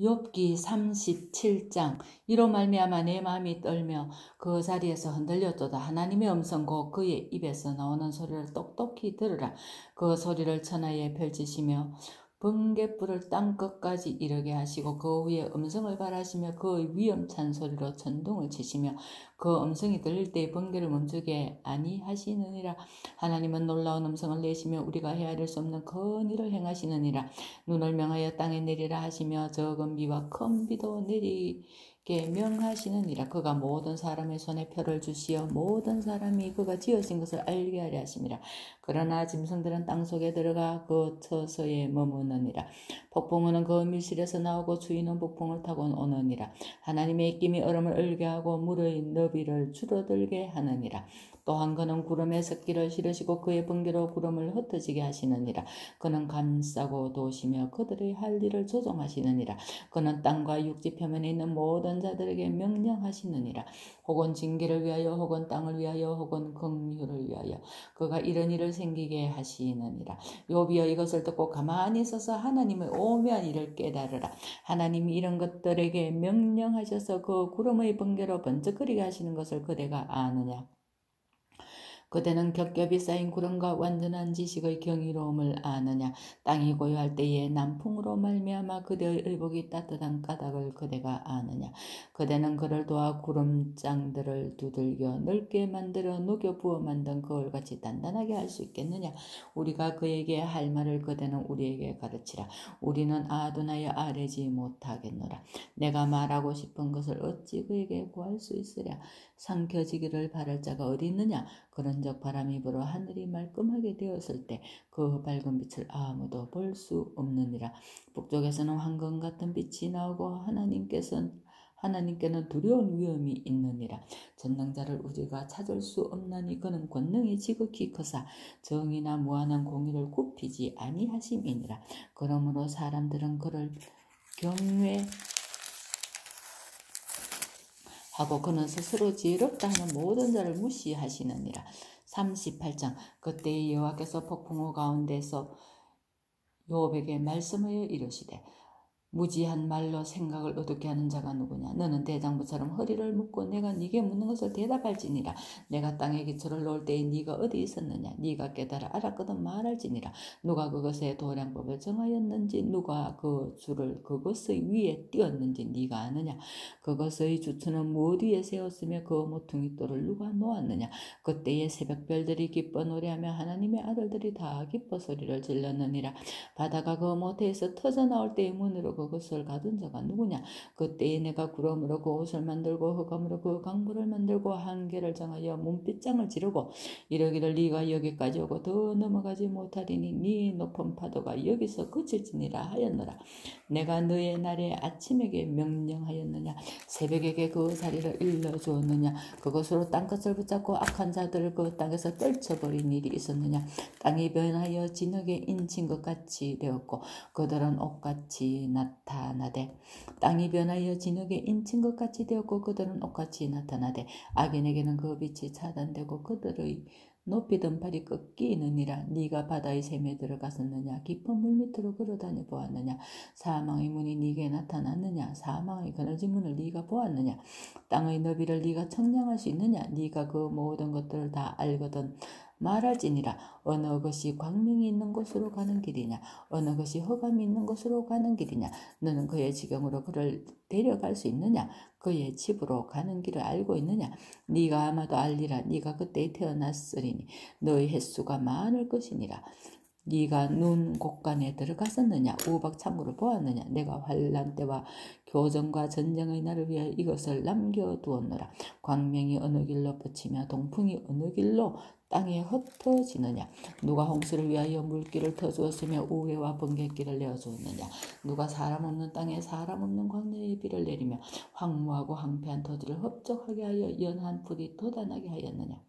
욥기 37장. 이로 말미암아 내 마음이 떨며 그 자리에서 흔들렸도다 하나님의 음성 곧 그의 입에서 나오는 소리를 똑똑히 들으라. 그 소리를 천하에 펼치시며 번개불을 땅 끝까지 이르게 하시고 그 위에 음성을 발하시며 그 위험찬 소리로 천둥을 치시며 그 음성이 들릴 때 번개를 멈추게 아니하시느니라. 하나님은 놀라운 음성을 내시며 우리가 헤아릴 수 없는 큰 일을 행하시느니라. 눈을 명하여 땅에 내리라 하시며 적은 비와 큰 비도 내리 게 명하시느니라 그가 모든 사람의 손에 표를 주시어 모든 사람이 그가 지으신 것을 알게 하려 하심이라. 그러나 짐승들은 땅속에 들어가 그 처소에 머무느니라. 폭풍우는 그 밀실에서 나오고 주인은 폭풍을 타고 오느니라. 하나님의 입김이 얼음을 얼게 하고 물의 너비를 줄어들게 하느니라 또한 그는 구름에 습기를 실으시고 그의 번개로 구름을 흩어지게 하시느니라. 그는 감싸고 도시며 그들의 할 일을 조종하시느니라. 그는 땅과 육지 표면에 있는 모든 자들에게 명령하시느니라. 혹은 징계를 위하여 혹은 땅을 위하여 혹은 긍휼을 위하여 그가 이런 일을 생기게 하시느니라. 요비여 이것을 듣고 가만히 서서 하나님의 오묘한 일을 깨달으라. 하나님이 이런 것들에게 명령하셔서 그 구름의 번개로 번쩍거리게 하시는 것을 그대가 아느냐. 그대는 겹겹이 쌓인 구름과 완전한 지식의 경이로움을 아느냐. 땅이 고요할 때에 남풍으로 말미암아 그대의 의복이 따뜻한 까닭을 그대가 아느냐. 그대는 그를 도와 구름장들을 두들겨 넓게 만들어 녹여 부어 만든 거울같이 단단하게 할 수 있겠느냐. 우리가 그에게 할 말을 그대는 우리에게 가르치라. 우리는 아도나여 아뢰지 못하겠노라. 내가 말하고 싶은 것을 어찌 그에게 구할 수 있으랴. 삼켜지기를 바랄 자가 어디 있느냐 그런적 바람이 불어 하늘이 말끔하게 되었을 때 그 밝은 빛을 아무도 볼 수 없느니라 북쪽에서는 황금 같은 빛이 나오고 하나님께서는 하나님께는 두려운 위험이 있느니라. 전능자를 우리가 찾을 수 없나니 그는 권능이 지극히 크사 정의나 무한한 공의를 굽히지 아니하심이니라. 그러므로 사람들은 그를 경외 하고 그는 스스로 지혜롭다 하는 모든 자를 무시하시느니라. 38장 그때 여호와께서 폭풍우 가운데서 요업에게 말씀하여 이르시되 무지한 말로 생각을 어둡게 하는 자가 누구냐? 너는 대장부처럼 허리를 묶고 내가 네게 묻는 것을 대답할지니라. 내가 땅에 기초를 놓을 때에 네가 어디 있었느냐? 네가 깨달아 알았거든 말할지니라. 누가 그것의 도량법을 정하였는지 누가 그 줄을 그것의 위에 띄었는지 네가 아느냐? 그것의 주투는 무엇 위에 세웠으며 그 모퉁이 돌을 누가 놓았느냐? 그때에 새벽별들이 기뻐 노래하며 하나님의 아들들이 다 기뻐 소리를 질렀느니라. 바다가 그 모태에서 터져 나올 때의 문으로 그 것을 가둔 자가 누구냐? 그때에 내가 구름으로 그 옷을 만들고 흑암으로 그 강물을 만들고 한계를 정하여 문빗장을 지르고 이러기를 네가 여기까지 오고 더 넘어가지 못하리니 네 높은 파도가 여기서 그칠지니라 하였노라. 내가 너의 날에 아침에게 명령하였느냐? 새벽에게 그 자리를 일러주었느냐? 그것으로 땅끝을 붙잡고 악한 자들을 그 땅에서 떨쳐버린 일이 있었느냐? 땅이 변하여 진흙에 인친 것 같이 되었고 그들은 옷같이 나타나되 땅이 변하여 진흙에 인친 것 같이 되었고 그들은 옷같이 나타나되 악인에게는 그 빛이 차단되고 그들의 높이 든 발이 꺾이느니라. 네가 바다의 샘에 들어갔었느냐? 깊은 물 밑으로 걸어다녀 보았느냐? 사망의 문이 네게 나타났느냐? 사망의 그늘진 문을 네가 보았느냐? 땅의 너비를 네가 청량할 수 있느냐? 네가 그 모든 것들을 다 알거든 말할지니라. 어느 것이 광명이 있는 곳으로 가는 길이냐? 어느 것이 허감이 있는 곳으로 가는 길이냐? 너는 그의 지경으로 그를 데려갈 수 있느냐? 그의 집으로 가는 길을 알고 있느냐? 네가 아마도 알리라. 네가 그때 태어났으리니 너의 횟수가 많을 것이니라 네가 눈 곳간에 들어갔었느냐? 우박 창고를 보았느냐? 내가 환란 때와 교전과 전쟁의 날을 위해 이것을 남겨두었노라. 광명이 어느 길로 뻗치며 동풍이 어느 길로 땅에 흩어지느냐? 누가 홍수를 위하여 물길을 터주었으며 우회와 번개길을 내어주었느냐? 누가 사람 없는 땅에 사람 없는 광야에 비를 내리며 황무하고 황폐한 토지를 흡족하게 하여 연한 풀이 돋아나게 하였느냐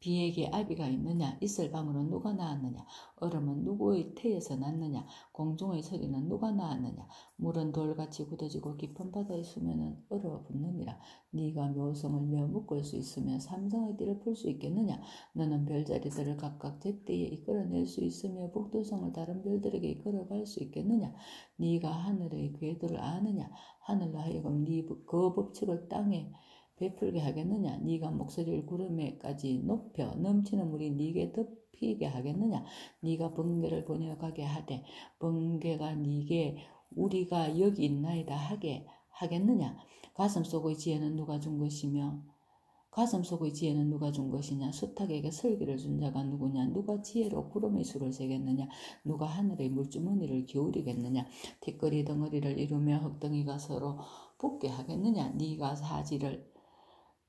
비에게 아비가 있느냐? 이슬방울은 누가 낳았느냐? 얼음은 누구의 태에서 났느냐? 공중의 서리는 누가 낳았느냐? 물은 돌같이 굳어지고 깊은 바다의 수면은 얼어붙느니라. 네가 묘성을 매어 묶을 수 있으며 삼성의 띠를 풀 수 있겠느냐? 너는 별자리들을 각각 제때에 이끌어낼 수 있으며 북두성을 다른 별들에게 이끌어갈 수 있겠느냐? 네가 하늘의 궤도를 아느냐? 하늘로 하여금 네그 법칙을 땅에 베풀게 하겠느냐? 네가 목소리를 구름에까지 높여 넘치는 물이 네게 덮이게 하겠느냐? 네가 번개를 번역하게 하되 번개가 네게 우리가 여기 있나이다 하게 하겠느냐? 가슴 속의 지혜는 누가 준 것이며 가슴 속의 지혜는 누가 준 것이냐? 수탉에게 설기를 준 자가 누구냐? 누가 지혜로 구름의 수를 세겠느냐? 누가 하늘의 물주머니를 기울이겠느냐? 티끌이 덩어리를 이루며 흙덩이가 서로 붙게 하겠느냐? 네가 사지를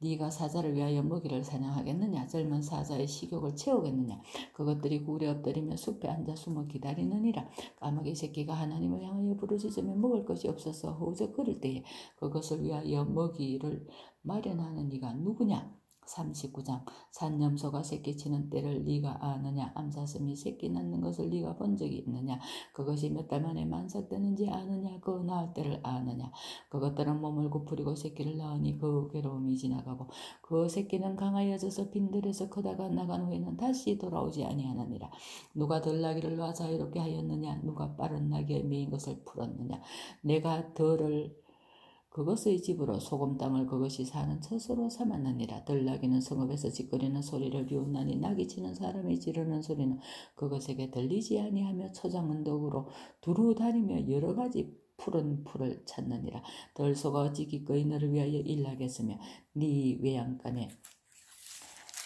네가 사자를 위하여 먹이를 사냥하겠느냐? 젊은 사자의 식욕을 채우겠느냐? 그것들이 굴에 엎드리며 숲에 앉아 숨어 기다리느니라. 까마귀 새끼가 하나님을 향하여 부르짖으며 먹을 것이 없어서 허우적거릴 때에 그것을 위하여 먹이를 마련하는 네가 누구냐? 39장 산염소가 새끼치는 때를 네가 아느냐 암사슴이 새끼 낳는 것을 네가 본 적이 있느냐 그것이 몇 달 만에 만삭되는지 아느냐 그 낳을 때를 아느냐 그것들은 몸을 구부리고 새끼를 낳으니 그 괴로움이 지나가고 그 새끼는 강하여져서 빈들에서 크다가 나간 후에는 다시 돌아오지 아니하느니라. 누가 들나귀를 놔 자유롭게 하였느냐 누가 빠른 나귀에 메인 것을 풀었느냐. 내가 들을 그것의 집으로 소금 땅을 그것이 사는 처소로 삼았느니라. 들나귀는 성읍에서 짓거리는 소리를 비웃나니 낙이 치는 사람이 지르는 소리는 그것에게 들리지 아니하며 초장은덕으로 두루 다니며 여러 가지 푸른 풀을 찾느니라. 덜소가 어찌 기꺼이 너를 위하여 일하겠으며 네 외양간에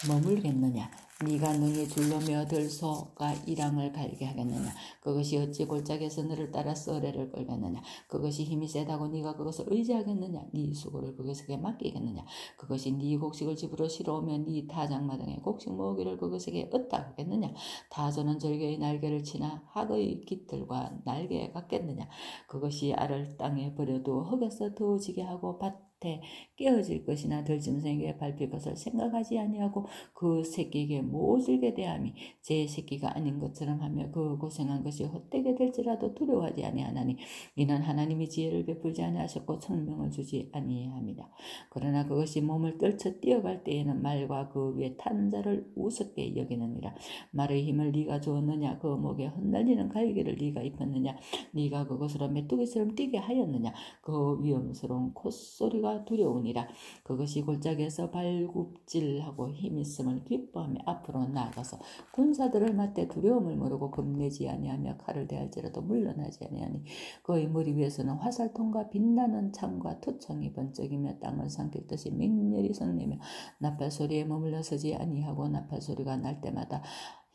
머물겠느냐? 네가 능히 둘러며 들소가 이랑을 갈게 하겠느냐? 그것이 어찌 골짜기에서 너를 따라 썰애를 끌겠느냐? 그것이 힘이 세다고 네가 그것을 의지하겠느냐? 네 수고를 그것에게 맡기겠느냐? 그것이 네 곡식을 집으로 실어오면 네 타작마당에 곡식 먹이를 그것에게 얻다 하겠느냐? 타조는 절개의 날개를 치나 학의 깃들과 날개에 같겠느냐? 그것이 알을 땅에 버려도 흙에서 더워지게 하고 밭 밭에 깨어질 것이나 들짐승에게 밟힐 것을 생각하지 아니하고 그 새끼에게 모질게 대함이 제 새끼가 아닌 것처럼 하며 그 고생한 것이 헛되게 될지라도 두려워하지 아니하나니 이는 하나님이 지혜를 베풀지 아니하셨고 천명을 주지 아니합니다. 그러나 그것이 몸을 떨쳐 뛰어갈 때에는 말과 그 위에 탄 자를 우습게 여기느니라. 말의 힘을 네가 주었느냐 그 목에 흩날리는 갈기를 네가 입혔느냐 네가 그것으로 메뚜기처럼 뛰게 하였느냐 그 위험스러운 콧소리가 두려우 니라. 그것이 골짜기에서 발굽질하고 힘있음을 기뻐하며 앞으로 나아가서 군사들을 맞대 두려움을 모르고 겁내지 아니하며 칼을 대할지라도 물러나지 아니하니 그의 머리 위에서는 화살통과 빛나는 창과 투청이 번쩍이며 땅을 삼킬 듯이 맹렬히 성내며 나팔 소리에 머물러 서지 아니하고 나팔 소리가 날 때마다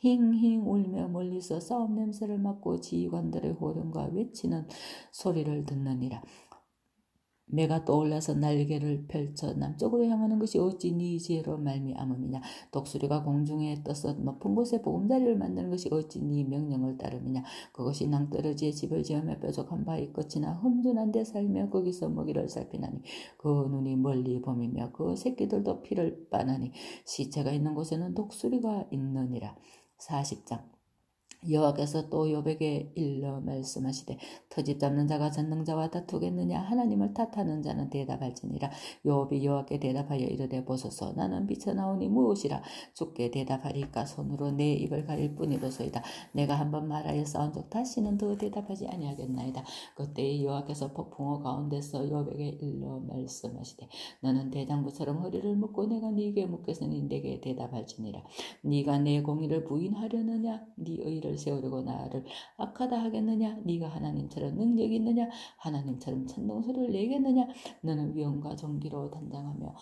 힝힝 울며 멀리서 싸움 냄새를 맡고 지휘관들의 호령과 외치는 소리를 듣느니라. 매가 떠올라서 날개를 펼쳐 남쪽으로 향하는 것이 어찌 네 지혜로 말미암음이냐? 독수리가 공중에 떠서 높은 곳에 보금자리를 만드는 것이 어찌 네 명령을 따름이냐? 그것이 낭떠러지에 집을 지으며 뾰족한 바위 끝이나 험준한 데 살며 거기서 먹이를 살피나니 그 눈이 멀리 범이며 그 새끼들도 피를 빠나니 시체가 있는 곳에는 독수리가 있느니라. 40장 여호와께서 또 요백에 일러 말씀하시되 터집 잡는 자가 전능자와 다투겠느냐? 하나님을 탓하는 자는 대답할지니라. 요업이 여호와께 대답하여 이르되 보소서 나는 비쳐나오니 무엇이라? 죽게 대답하리까? 손으로 내 입을 가릴 뿐이로소이다. 내가 한번 말하여 싸운 적 다시는 더 대답하지 아니하겠나이다. 그때 여호와께서 폭풍어 가운데서 요백에 일러 말씀하시되 너는 대장부처럼 허리를 묶고 내가 네게 묻겠으니 내게 대답할지니라. 네가 내 공의를 부인하려느냐? 네 의를 나를 세우려고 나를 악하다 하겠느냐? 네가 하나님처럼 능력이 있느냐? 하나님처럼 천둥소리를 내겠느냐? 너는 위엄과 정기로 단장하며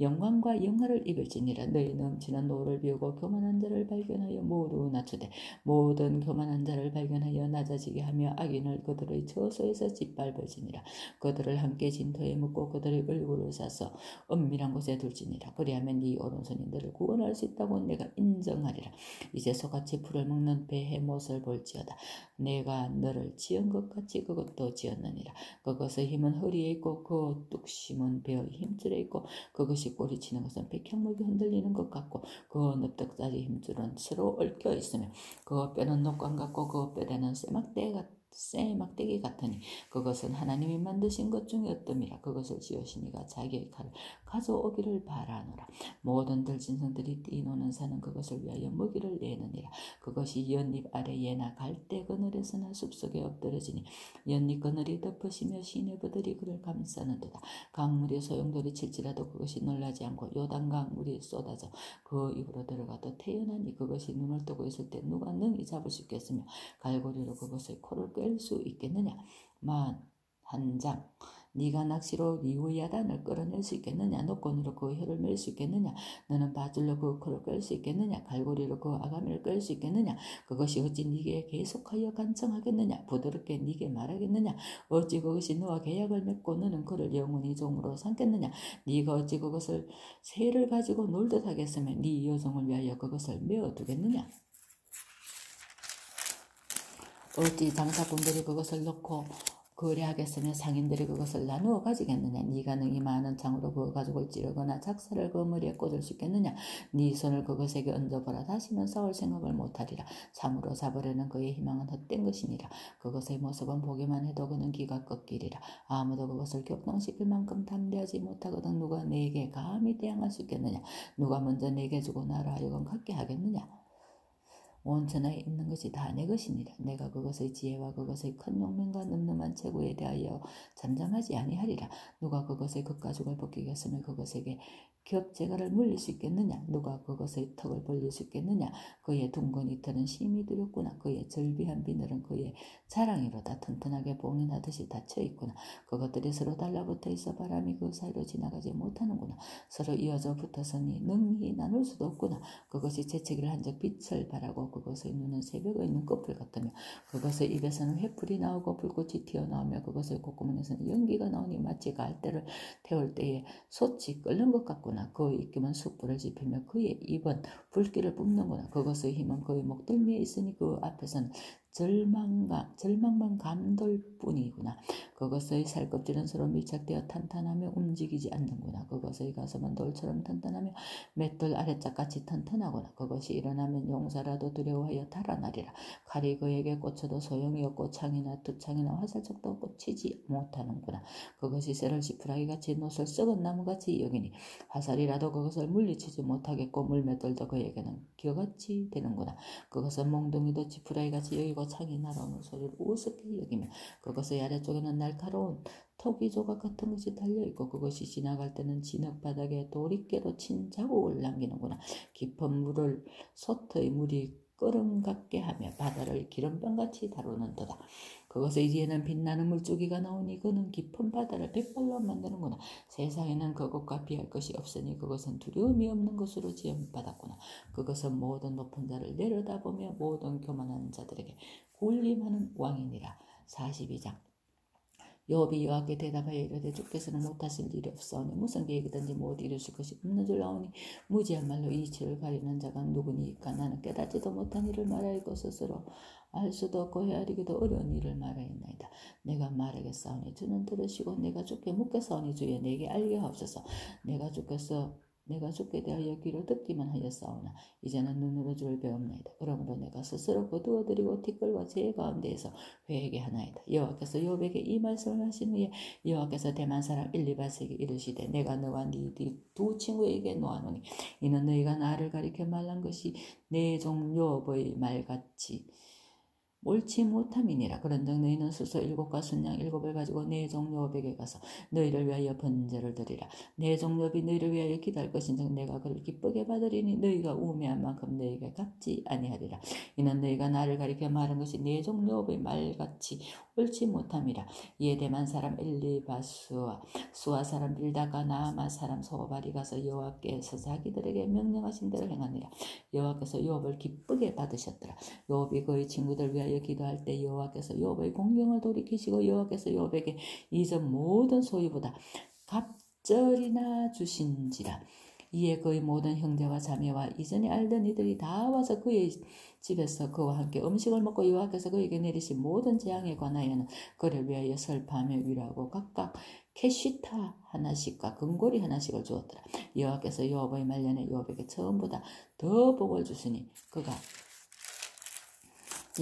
영광과 영화를 입을지니라. 너의 넘치는 노를 비우고 교만한 자를 발견하여 모두 낮추되 모든 교만한 자를 발견하여 낮아지게 하며 악인을 그들의 처소에서 짓밟을지니라. 그들을 함께 진토에 묻고 그들의 얼굴을 싸서 은밀한 곳에 둘지니라. 그리하면 네 오른손이 너를 구원할 수 있다고 내가 인정하리라. 이제 소같이 풀을 먹는 베헤못을 볼지어다. 내가 너를 지은 것 같이 그것도 지었느니라. 그것의 힘은 허리에 있고 그 뚝심은 배의 힘줄에 있고 그것이 그것이 꼬리치는 것은 백향목이 흔들리는 것 같고 그 넓적다리 힘줄은 서로 얽혀 있으며 그 뼈는 녹광 같고 그 뼈대는 쇠막대 같 쇠 막대기 같으니 그것은 하나님이 만드신 것 중에 어뜸이라. 그것을 지으시니가 자기의 칼을 가져오기를 바라노라. 모든 들짐승들이 뛰노는 산은 그것을 위하여 먹이를 내느니라. 그것이 연잎 아래에나 갈대 그늘에서나 숲속에 엎드러지니 연잎 그늘이 덮으시며 시내 부들이 그를 감싸는도다. 강물이 소용돌이 칠지라도 그것이 놀라지 않고 요단강 물이 쏟아져 그 입으로 들어가도 태연하니 그것이 눈을 뜨고 있을 때 누가 능히 잡을 수 있겠으며 갈고리로 그것의 코를 꿰수 있겠느냐 만 한 장 네가 낚시로 리우야단을 끌어낼 수 있겠느냐? 노건으로 그 혀를 맬 수 있겠느냐? 너는 바줄로 그 코를 끌 수 있겠느냐? 갈고리로 그 아가미를 끌 수 있겠느냐? 그것이 어찌 네게 계속하여 간청하겠느냐? 부드럽게 네게 말하겠느냐? 어찌 그것이 너와 계약을 맺고 너는 그를 영원히 종으로 삼겠느냐? 네가 어찌 그것을 새를 가지고 놀듯 하겠으며 네 여성을 위하여 그것을 메어두겠느냐? 어찌 장사꾼들이 그것을 놓고 거래하겠으며 상인들이 그것을 나누어 가지겠느냐? 네가 능히 많은 창으로 그어 가지고 찌르거나 작사를 그 머리에 꽂을 수 있겠느냐? 네 손을 그것에게 얹어보라. 다시는 싸울 생각을 못하리라. 참으로 잡으려는 그의 희망은 헛된 것이니라. 그것의 모습은 보기만 해도 그는 기가 꺾이리라. 아무도 그것을 격동시킬 만큼 담대하지 못하거든 누가 내게 감히 대항할 수 있겠느냐? 누가 먼저 내게 주고 나로 하여금 갖게 하겠느냐 온천하에 있는 것이 다 내 것이니라. 내가 그것의 지혜와 그것의 큰 용맹과 늠름한 체구에 대하여 잠잠하지 아니하리라. 누가 그것의 겉가죽을 벗기겠으면 그것에게 겹제가를 물릴 수 있겠느냐? 누가 그것의 턱을 벌릴 수 있겠느냐? 그의 둥근 이털은 심히 두렵구나. 그의 절비한 비늘은 그의 자랑이로다 튼튼하게 봉인하듯이 닫혀 있구나. 그것들이 서로 달라붙어 있어 바람이 그 사이로 지나가지 못하는구나. 서로 이어져 붙어서니 능히 나눌 수도 없구나. 그것이 재채기를 한적 빛을 바라고 그것의 눈은 새벽에 있는 꽃불 같으며 그것의 입에서는 횃불이 나오고 불꽃이 튀어나오며 그것의 콧구멍에서는 연기가 나오니 마치 갈대를 태울 때에 솥이 끓는 것 같구나. 하는구나. 그 입김은 숯불을 지피며 그의 입은 불길을 뿜는구나. 그것의 힘은 그의 목덜미에 있으니 그 앞에서는 절망과 절망만 감돌 뿐이구나. 그것의 살껍질은 서로 밀착되어 탄탄하며 움직이지 않는구나. 그것의 가슴은 돌처럼 탄탄하며 맷돌 아래짝같이 탄탄하구나. 그것이 일어나면 용사라도 두려워하여 달아나리라. 칼이 그에게 꽂혀도 소용이 없고 창이나 두창이나 화살촉도 꽂히지 못하는구나. 그것이 쇠를 지푸라기같이 노을 썩은 나무같이 여기니 화살이라도 그것을 물리치지 못하겠고 물맷돌도 그에게는 기어같이 되는구나. 그것은 몽둥이도 지푸라기같이 여기고 창이 날아오는 소리를 우습게 여기며 그것의 아래쪽에는 날카로운 토기 조각 같은 것이 달려있고 그것이 지나갈 때는 진흙 바닥에 도리깨로 친 자국을 남기는구나. 깊은 물을 솥의 물이 끓음 같게 하며 바다를 기름병같이 다루는 도다. 그것의 뒤에는 빛나는 물줄기가 나오니 그는 깊은 바다를 백발로 만드는구나. 세상에는 그것과 비할 것이 없으니 그것은 두려움이 없는 것으로 지음받았구나. 그것은 모든 높은 자를 내려다보며 모든 교만한 자들에게 군림하는 왕이니라. 42장 여비 여호와께 대답하여 이르되 주께서는 못하실 일이 없사오니 무슨 계획이든지 못 이루실 것이 없는 줄 아오니 무지한 말로 이치를 가리는 자가 누구니까 나는 깨닫지도 못한 일을 말하고 스스로 알 수도 없고 헤아리기도 어려운 일을 말하였나이다. 내가 말하겠사오니 주는 들으시고 내가 주께 묻겠사오니 주여 내게 알게 하옵소서 내가 주께서 내가 죽게 대하여 귀로 듣기만 하였사오나 이제는 눈으로 주를 배웁나이다. 그러므로 내가 스스로 거두어드리고 티끌과 제 가운데에서 회개하나이다. 여호와께서 요백에 이 말씀을 하신 후에 여호와께서 대만 사람 일리바스에게 이르시되 내가 너와 네두 친구에게 놓아노니 이는 너희가 나를 가리켜 말한 것이 내 종 요업의 말같이 옳지 못함이니라. 그런즉 너희는 수소 일곱과 순양 일곱을 가지고 내 종료백에 가서 너희를 위하여 번제를 드리라. 내 종료비 너희를 위하여 기도할 것인즉 내가 그를 기쁘게 받으리니 너희가 우매한 만큼 너희에게 갚지 아니하리라. 이는 너희가 나를 가리켜 말한 것이 내 종료의 말같이 옳지 못함이라. 이에 대만 사람 엘리바스와 수아 사람 빌다가 나아마 사람 소발이 가서 여호와께서 자기들에게 명령하신 대로 행하니라. 여호와께서 요업을 기쁘게 받으셨더라. 요업이 그의 친구들 위하여 기도할 때 여호와께서 요업의 공경을 돌이키시고 여호와께서 요업에게 이전 모든 소유보다 갑절이나 주신지라. 이에 그의 모든 형제와 자매와 이전에 알던 이들이 다 와서 그의 집에서 그와 함께 음식을 먹고 여호와께서 그에게 내리신 모든 재앙에 관하여는 그를 위하여 설파하며 위로하고 각각 캐시타 하나씩과 금고리 하나씩을 주었더라. 여호와께서 여호와의 말년에 여호와에게 처음보다 더 복을 주시니 그가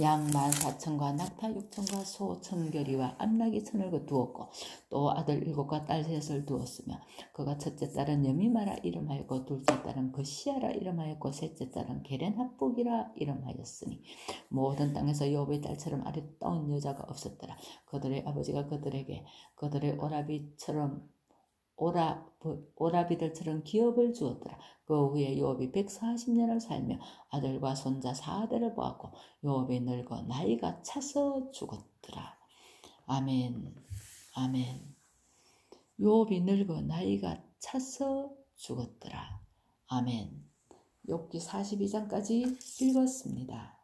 양 만 사천과 낙타 육천과 소 천결이와 암나기 천을 두었고 또 아들 일곱과 딸 셋을 두었으며 그가 첫째 딸은 여미마라 이름하였고 둘째 딸은 거시아라 이름하였고 셋째 딸은 게렌합북이라 이름하였으니 모든 땅에서 여호의 딸처럼 아름다운 여자가 없었더라. 그들의 아버지가 그들에게 그들의 오라비처럼 오라, 오라비들처럼 기업을 주었더라. 그 후에 요업이 140년을 살며 아들과 손자 4대를 보았고 요업이 늙어 나이가 차서 죽었더라. 아멘. 아멘. 요업이 늙어 나이가 차서 죽었더라. 아멘. 욥기 42장까지 읽었습니다.